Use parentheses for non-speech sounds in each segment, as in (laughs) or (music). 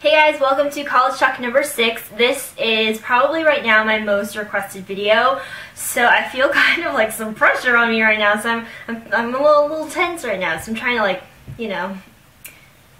Hey guys, welcome to College Talk number 6. This is probably right now my most requested video, so I feel (laughs) kind of like some pressure on me right now, so I'm, I'm, I'm a little, little tense right now, so I'm trying to like, you know,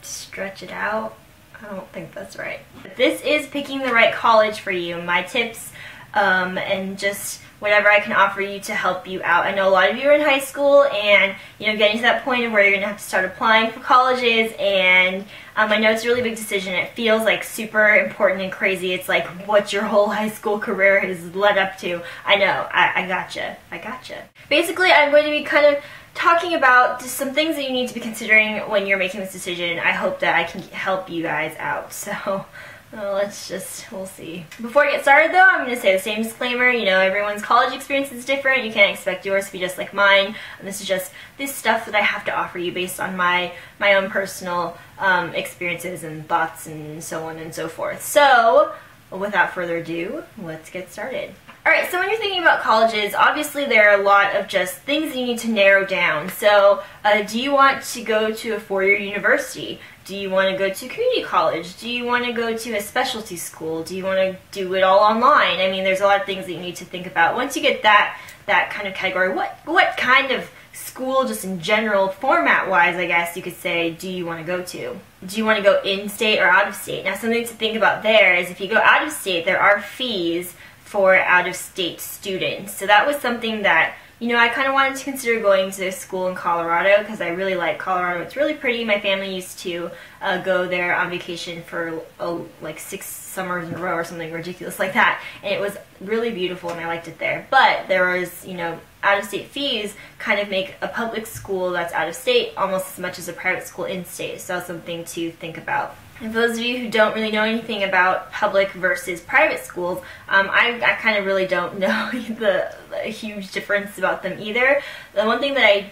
stretch it out. I don't think that's right. This is picking the right college for you. My tips um, and just whatever I can offer you to help you out. I know a lot of you are in high school and you know getting to that point of where you're going to have to start applying for colleges and um, I know it's a really big decision. It feels like super important and crazy. It's like what your whole high school career has led up to. I know. I, I gotcha. I gotcha. Basically, I'm going to be kind of talking about just some things that you need to be considering when you're making this decision. I hope that I can help you guys out. (laughs) So well, let's just, we'll see. Before I get started though, I'm going to say the same disclaimer, you know, everyone's college experience is different, you can't expect yours to be just like mine, and this is just this stuff that I have to offer you based on my, my own personal um, experiences and thoughts and so on and so forth. So, without further ado, let's get started. Alright, so when you're thinking about colleges, obviously there are a lot of just things you need to narrow down. So, uh, do you want to go to a four-year university? Do you want to go to community college? Do you want to go to a specialty school? Do you want to do it all online? I mean, there's a lot of things that you need to think about. Once you get that that kind of category, what what kind of school, just in general, format-wise, I guess you could say, do you want to go to? Do you want to go in-state or out-of-state? Now, something to think about there is if you go out-of-state, there are fees for out-of-state students. So that was something that you know, I kind of wanted to consider going to school in Colorado because I really like Colorado. It's really pretty. My family used to uh, go there on vacation for oh, like six summers in a row or something ridiculous like that. And it was really beautiful and I liked it there. But there was, you know, out-of-state fees kind of make a public school that's out-of-state almost as much as a private school in-state. So that's something to think about. And for those of you who don't really know anything about public versus private schools, um, I, I kind of really don't (laughs) know the, the huge difference about them either. The one thing that I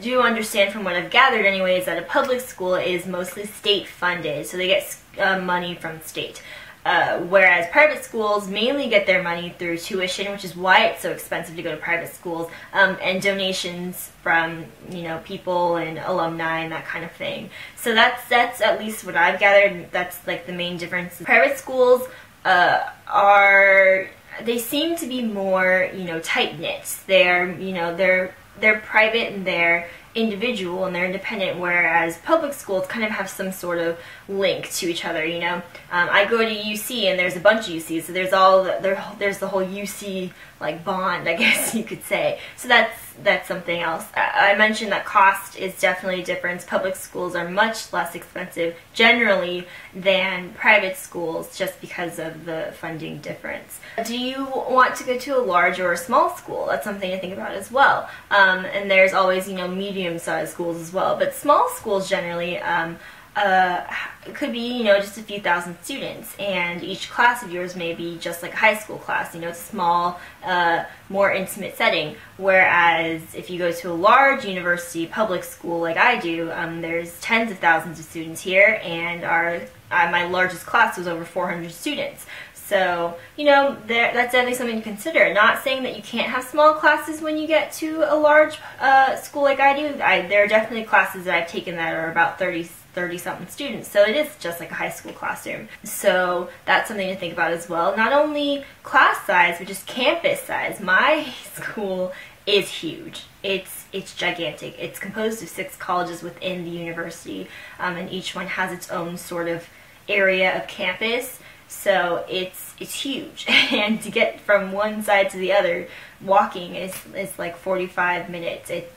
do understand from what I've gathered anyway is that a public school is mostly state funded, so they get uh, money from the state. Uh, whereas private schools mainly get their money through tuition, which is why it's so expensive to go to private schools, um, and donations from you know people and alumni and that kind of thing. So that's that's at least what I've gathered. That's like the main difference. Private schools uh, are they seem to be more you know tight knit. They're you know they're they're private and they're individual and they're independent, whereas public schools kind of have some sort of link to each other. You know, um, I go to UC and there's a bunch of UCs, so there's all the, there, there's the whole UC like bond, I (laughs) guess you could say. So that's that's something else. I, mentioned that cost is definitely a difference. Public schools are much less expensive generally than private schools, just because of the funding difference. Do you want to go to a large or a small school? That's something to think about as well. Um, and there's always you know medium-sized schools as well, but small schools generally. Um, uh, it could be, you know, just a few thousand students, and each class of yours may be just like a high school class, you know, it's a small, uh, more intimate setting. Whereas if you go to a large university public school like I do, um, there's tens of thousands of students here, and our uh, my largest class was over 400 students. So, you know, there, that's definitely something to consider. Not saying that you can't have small classes when you get to a large uh, school like I do. I, there are definitely classes that I've taken that are about 30 30 something students. So it is just like a high school classroom. So that's something to think about as well. Not only class size, but just campus size. My (laughs) school is huge. It's it's gigantic. It's composed of six colleges within the university, um, and each one has its own sort of area of campus. So it's it's huge, (laughs) and to get from one side to the other, walking is is like 45 minutes. It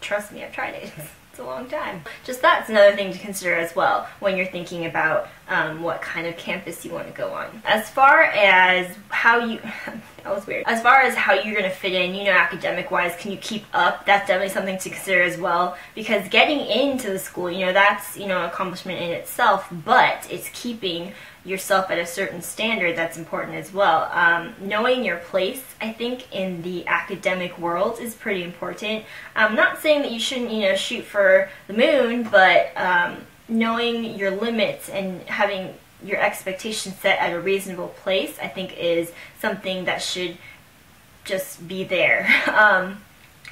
trust me, I've tried it (laughs) It's a long time. Just that's another thing to consider as well when you're thinking about um, what kind of campus you want to go on. As far as how you, (laughs) that was weird. As far as how you're going to fit in, you know, academic wise, can you keep up? That's definitely something to consider as well because getting into the school, you know, that's, you know, accomplishment in itself, but it's keeping yourself at a certain standard that's important as well. Um, knowing your place, I think, in the academic world is pretty important. I'm not saying that you shouldn't, you know, shoot for the moon, but um, knowing your limits and having your expectations set at a reasonable place, I think, is something that should just be there. (laughs) Um,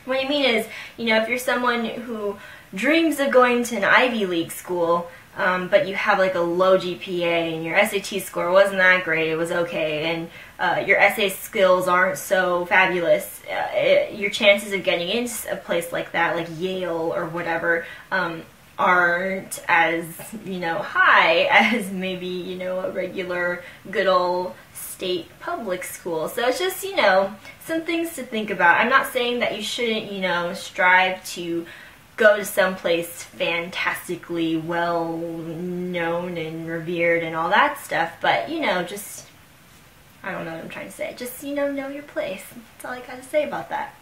what I mean is, you know, if you're someone who dreams of going to an Ivy League school, um, but you have like a low GPA and your SAT score wasn't that great, it was okay, and uh, your essay skills aren't so fabulous, uh, it, your chances of getting into a place like that, like Yale or whatever, um, aren't as you know high (laughs) as maybe you know a regular good old state public school. So it's just you know some things to think about. I'm not saying that you shouldn't you know strive to go to some place fantastically well known and revered and all that stuff, but you know just I don't know what I'm trying to say. Just you know know your place. That's all I got to say about that.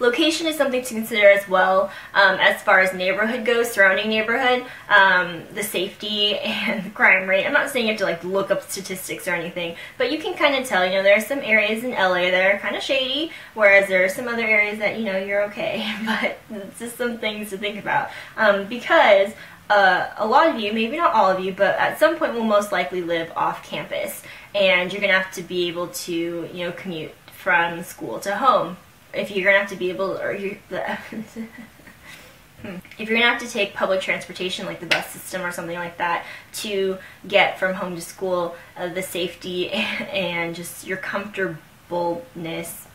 Location is something to consider as well um, as far as neighborhood goes, surrounding neighborhood, um, the safety (laughs) and the crime rate. I'm not saying you have to like look up statistics or anything, but you can kind of tell, you know, there are some areas in LA that are kind of shady, whereas there are some other areas that, you know, you're okay. (laughs) But it's just some things to think about. Um, because uh, a lot of you, maybe not all of you, but at some point will most likely live off campus. And you're going to have to be able to, you know, commute from school to home if you're gonna have to be able, or you, (laughs) if you're gonna have to take public transportation like the bus system or something like that to get from home to school, uh, the safety (laughs) and just your comfortableness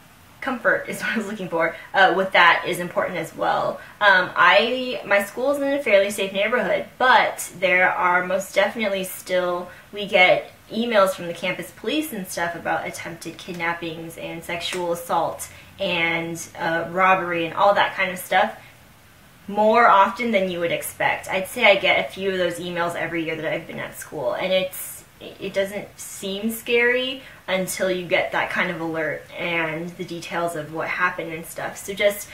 comfort is (laughs) what I was looking for uh, with that is important as well. Um, I my school is in a fairly safe neighborhood, but there are most definitely still we get emails from the campus police and stuff about attempted kidnappings and sexual assault and uh, robbery and all that kind of stuff more often than you would expect. I'd say I get a few of those emails every year that I've been at school, and it's it doesn't seem scary until you get that kind of alert and the details of what happened and stuff. So just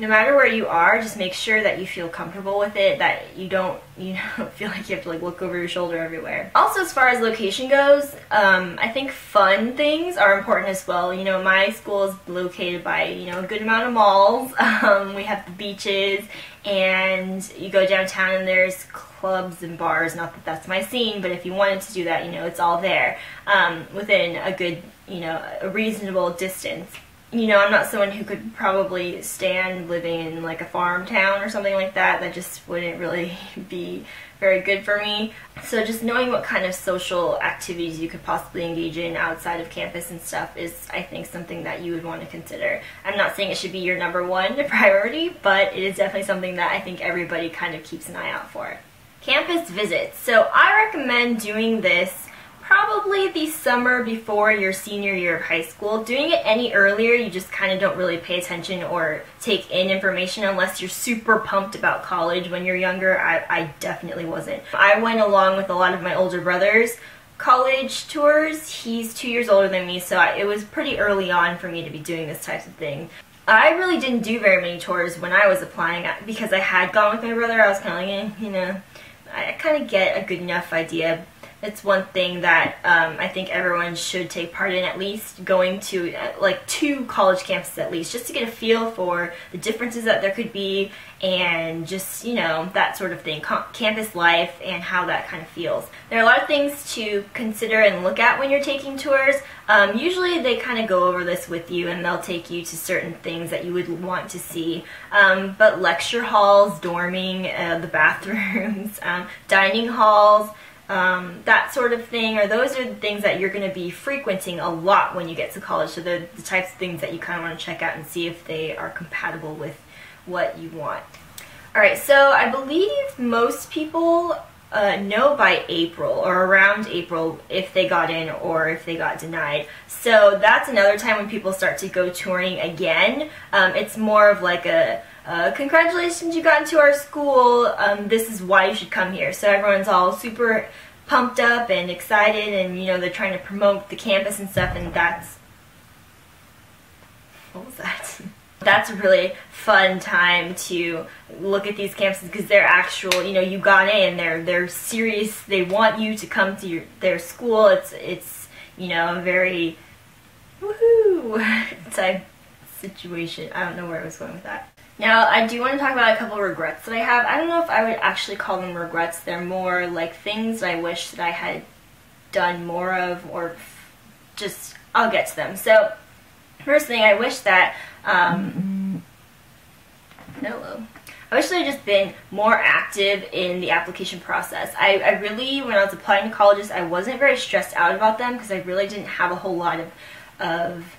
no matter where you are, just make sure that you feel comfortable with it, that you don't, (laughs) you know, feel like you have to like look over your shoulder everywhere. Also, as far as location goes, um, I think fun things are important as well. You know, my school is located by, you know, a good amount of malls. (laughs) Um, we have the beaches, and you go downtown and there's clubs and bars. Not that that's my scene, but if you wanted to do that, you know, it's all there um, within a good, you know, a reasonable distance you know, I'm not someone who could probably stand living in like a farm town or something like that. That just wouldn't really (laughs) be very good for me. So just knowing what kind of social activities you could possibly engage in outside of campus and stuff is, I think, something that you would want to consider. I'm not saying it should be your number one (laughs) priority, but it is definitely something that I think everybody kind of keeps an eye out for. Campus visits. So I recommend doing this probably the summer before your senior year of high school. Doing it any earlier, you just kind of don't really pay attention or take in information unless you're super pumped about college. When you're younger, I, I definitely wasn't. I went along with a lot of my older brothers college tours. He's two years older than me, so I, it was pretty early on for me to be doing this type of thing. I really didn't do very many tours when I was applying because I had gone with my brother. I was kind of like, eh, you know, I kind of get a good enough idea it's one thing that um, I think everyone should take part in at least going to uh, like two college campuses at least just to get a feel for the differences that there could be and just you know that sort of thing Com campus life and how that kind of feels. There are a lot of things to consider and look at when you're taking tours. Um, usually they kind of go over this with you and they'll take you to certain things that you would want to see. Um, but lecture halls dorming uh, the (laughs) bathrooms um, dining halls um, that sort of thing, or those are the things that you're going to be frequenting a lot when you get to college. So they're the types of things that you kind of want to check out and see if they are compatible with what you want. Alright, so I believe most people uh, know by April or around April if they got in or if they got denied. So that's another time when people start to go touring again. Um, it's more of like a uh, congratulations, you got into our school. Um, this is why you should come here. So everyone's all super pumped up and excited, and you know they're trying to promote the campus and stuff. And that's what was that? (laughs) that's a really fun time to look at these campuses because they're actual. You know, you got in. They're they're serious. They want you to come to your their school. It's it's you know a very woohoo (laughs) type situation. I don't know where I was going with that. Now, I do want to talk about a couple regrets that I have. I don't know if I would actually call them regrets. They're more like things I wish that I had done more of or just, I'll get to them. So, first thing, I wish that, um, hello. I wish I had just been more active in the application process. I, I really, when I was applying to colleges, I wasn't very stressed out about them because I really didn't have a whole lot of, of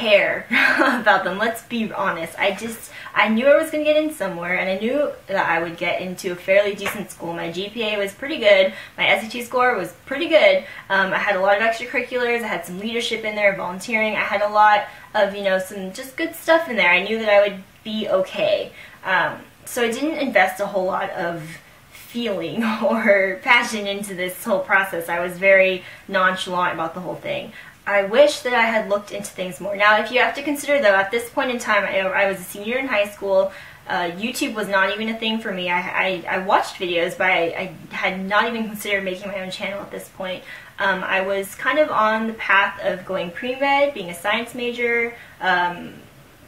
care (laughs) about them. Let's be honest. I just, I knew I was going to get in somewhere, and I knew that I would get into a fairly decent school. My GPA was pretty good. My SAT score was pretty good. Um, I had a lot of extracurriculars. I had some leadership in there, volunteering. I had a lot of, you know, some just good stuff in there. I knew that I would be okay. Um, so I didn't invest a whole lot of feeling (laughs) or passion into this whole process. I was very nonchalant about the whole thing. I wish that I had looked into things more. Now, if you have to consider, though, at this point in time, I, I was a senior in high school. Uh, YouTube was not even a thing for me. I, I, I watched videos, but I, I, had not even considered making my own channel at this point. Um, I was kind of on the path of going pre-med, being a science major, um,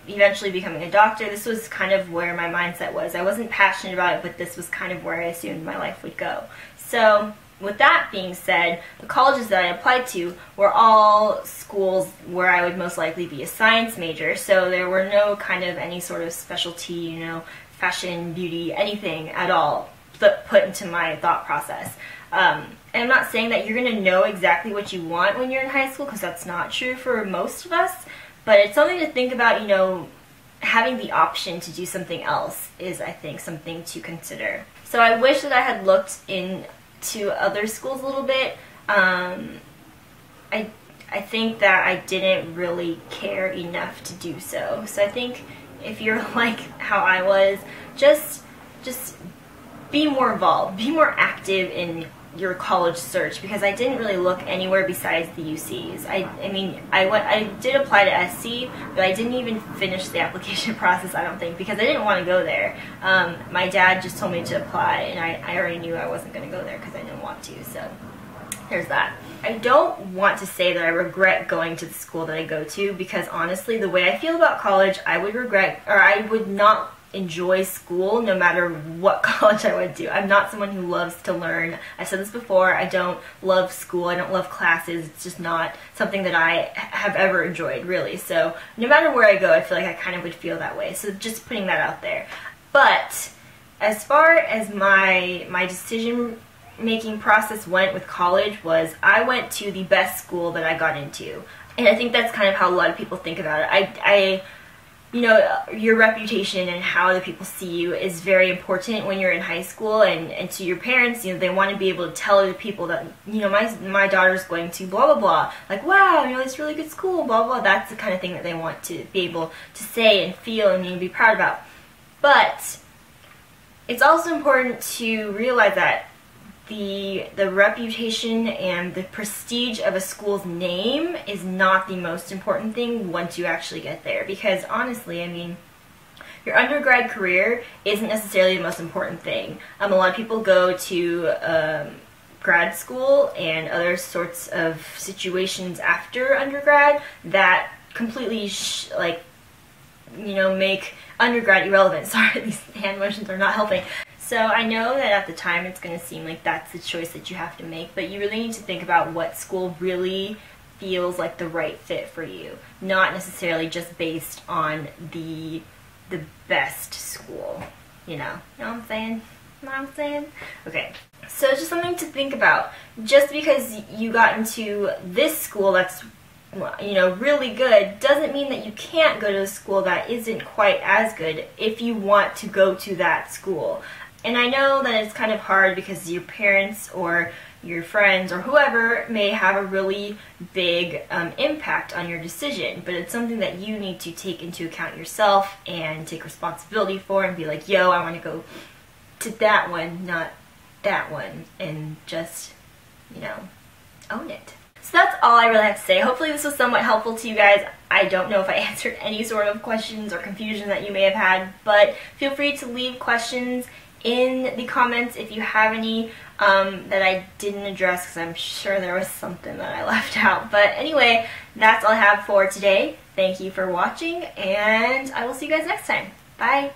eventually becoming a doctor. This was kind of where my mindset was. I wasn't passionate about it, but this was kind of where I assumed my life would go. So with that being said, the colleges that I applied to were all schools where I would most likely be a science major, so there were no kind of any sort of specialty, you know, fashion, beauty, anything at all put into my thought process. Um, and I'm not saying that you're going to know exactly what you want when you're in high school, because that's not true for most of us, but it's something to think about, you know, having the option to do something else is, I think, something to consider. So I wish that I had looked in to other schools a little bit. Um, I I think that I didn't really care enough to do so. So I think if you're (laughs) like how I was, just just be more involved, be more active in your college search because I didn't really look anywhere besides the UCs. I, I mean, I went, I did apply to SC, but I didn't even finish the (laughs) application process. I don't think because I didn't want to go there. Um, my dad just told me to apply, and I, I already knew I wasn't going to go there because I didn't want to. So there's that. I don't want to say that I regret going to the school that I go to because honestly, the way I feel about college, I would regret or I would not enjoy school no matter what (laughs) college I went to. I'm not someone who loves to learn. I said this before, I don't love school, I don't love classes. It's just not something that I have ever enjoyed, really. So no matter where I go, I feel like I kind of would feel that way. So just putting that out there. But as far as my my decision making process went with college was I went to the best school that I got into. And I think that's kind of how a lot of people think about it. I, I you know, your reputation and how other people see you is very important when you're in high school and, and to your parents, you know, they want to be able to tell other people that, you know, my, my daughter's going to blah, blah, blah. Like, wow, you know, it's really good school, blah, blah. That's the kind of thing that they want to be able to say and feel and you know, be proud about. But it's also important to realize that the the reputation and the prestige of a school's name is not the most important thing once you actually get there. Because honestly I mean your undergrad career isn't necessarily the most important thing. Um, a lot of people go to um, grad school and other sorts of situations after undergrad that completely like you know make undergrad irrelevant. (laughs) Sorry these hand motions are not helping so I know that at the time it's going to seem like that's the choice that you have to make, but you really need to think about what school really feels like the right fit for you, not necessarily just based on the the best school. You know, you know what I'm saying? You know what I'm saying? Okay. So just something to think about. Just because you got into this school that's you know really good doesn't mean that you can't go to a school that isn't quite as good if you want to go to that school. And I know that it's kind of hard because your parents or your friends or whoever may have a really big um, impact on your decision, but it's something that you need to take into account yourself and take responsibility for and be like, yo, I want to go to that one, not that one, and just, you know, own it. So that's all I really have to say. Hopefully this was somewhat helpful to you guys. I don't know if I (laughs) answered any sort of questions or confusion that you may have had, but feel free to leave questions in the comments if you have any um, that I didn't address because I'm sure there was something that I (laughs) left out. But anyway, that's all I have for today. Thank you for watching and I will see you guys next time. Bye!